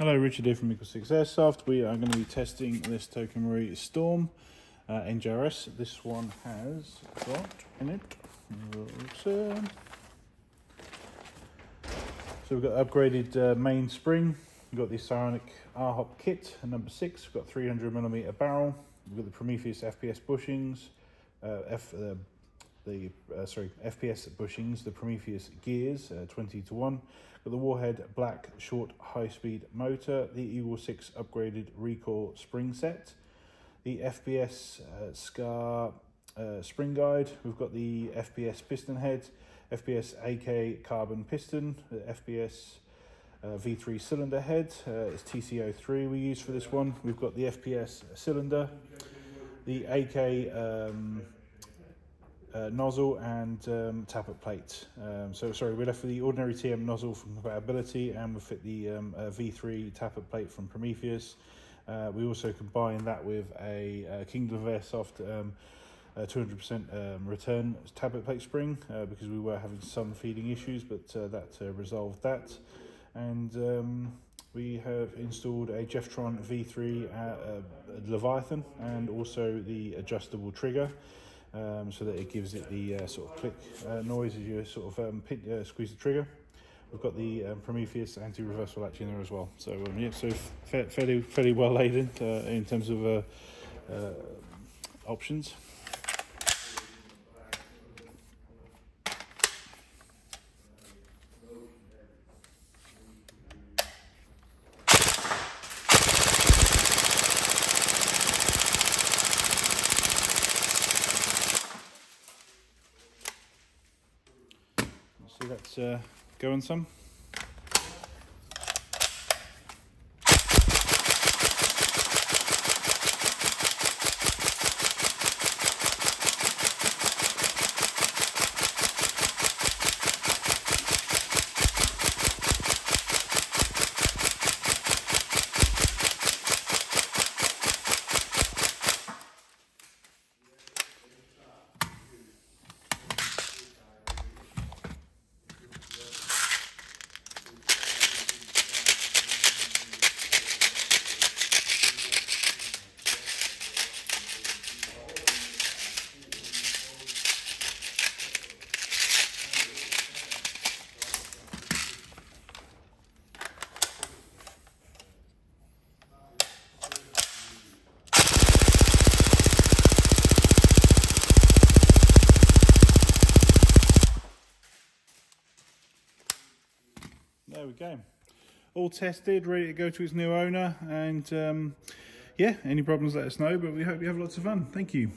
Hello, Richard here from Eagle 6 Airsoft. We are going to be testing this Tokyo Marui Storm uh. This one has got in it. So we've got upgraded uh, main spring. We've got the Psionic R-Hop kit, number six. We've got 300mm barrel. We've got the Prometheus FPS bushings, uh, F, uh, the uh, sorry FPS bushings, the Prometheus gears, uh, 20 to 1. Got the Warhead black short high speed motor, the Eagle 6 upgraded recoil spring set, the FPS uh, SCAR uh, spring guide. We've got the FPS piston head, FPS AK carbon piston, the FPS uh, V3 cylinder head. Uh, it's TC03 we use for this one. We've got the FPS cylinder, the AK um, uh, nozzle and um, tappet plate. Um, so sorry, we left for the ordinary TM nozzle from compatibility and we fit the um, V3 tappet plate from Prometheus. Uh, we also combine that with a, a Kingdom of Airsoft 200% um, um, return tappet plate spring uh, because we were having some feeding issues, but uh, that uh, resolved that. And um, we have installed a Jeftron V3 uh, Leviathan and also the adjustable trigger um, so that it gives it the uh, sort of click uh, noise as you sort of um, uh, squeeze the trigger. We've got the um, Prometheus anti-reversal latch in there as well. So um, yeah, so fairly fairly well laid in uh, in terms of uh, uh, options. That's uh, going some. There we go. All tested, ready to go to its new owner. And um, yeah, any problems, let us know. But we hope you have lots of fun. Thank you.